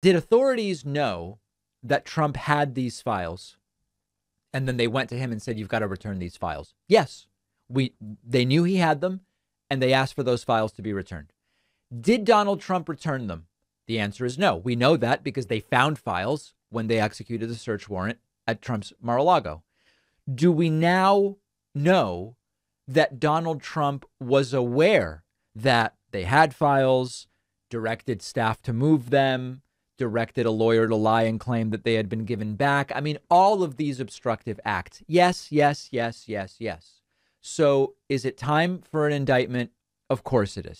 Did authorities know that Trump had these files and then they went to him and said, You've got to return these files? Yes. We they knew he had them and they asked for those files to be returned. Did Donald Trump return them? The answer is no. We know that because they found files when they executed the search warrant at Trump's Mar a Lago. Do we now know that Donald Trump was aware that they had files, directed staff to move them, directed a lawyer to lie and claim that they had been given back? I mean, all of these obstructive acts. Yes, yes, yes, yes, yes. So is it time for an indictment? Of course it is.